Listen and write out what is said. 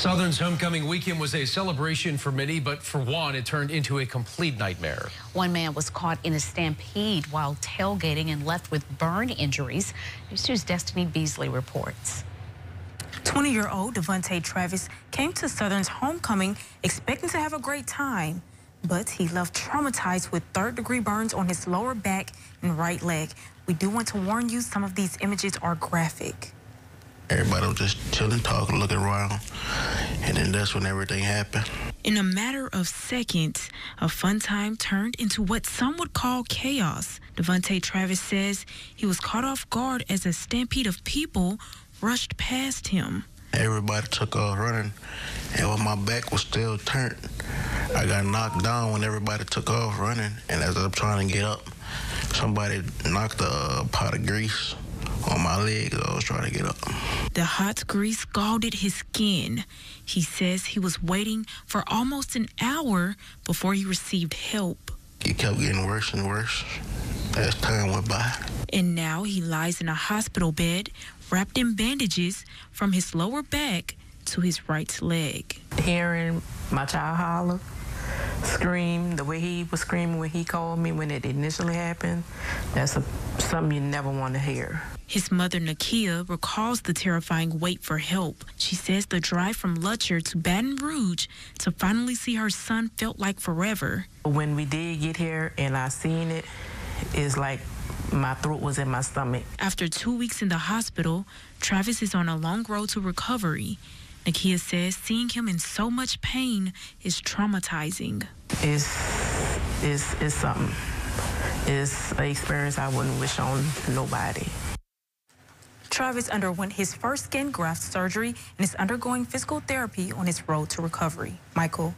Southern's homecoming weekend was a celebration for many, but for one, it turned into a complete nightmare. One man was caught in a stampede while tailgating and left with burn injuries. News 2's Destiny Beasley reports. 20-year-old Devontae Travis came to Southern's homecoming expecting to have a great time, but he left traumatized with third-degree burns on his lower back and right leg. We do want to warn you, some of these images are graphic. Everybody was just chilling, talking, looking around. And then that's when everything happened. In a matter of seconds, a fun time turned into what some would call chaos. Devontae Travis says he was caught off guard as a stampede of people rushed past him. Everybody took off running, and when my back was still turned, I got knocked down when everybody took off running. And as I'm trying to get up, somebody knocked a pot of grease on my leg I was trying to get up. The hot grease scalded his skin. He says he was waiting for almost an hour before he received help. It kept getting worse and worse as time went by. And now he lies in a hospital bed wrapped in bandages from his lower back to his right leg. Hearing my child holler, scream the way he was screaming when he called me when it initially happened, that's a, something you never want to hear. His mother, Nakia, recalls the terrifying wait for help. She says the drive from Lutcher to Baton Rouge to finally see her son felt like forever. When we did get here and I seen it, it's like my throat was in my stomach. After two weeks in the hospital, Travis is on a long road to recovery. Nakia says seeing him in so much pain is traumatizing. It's, it's, it's something. It's an experience I wouldn't wish on nobody. Travis underwent his first skin graft surgery and is undergoing physical therapy on his road to recovery. Michael.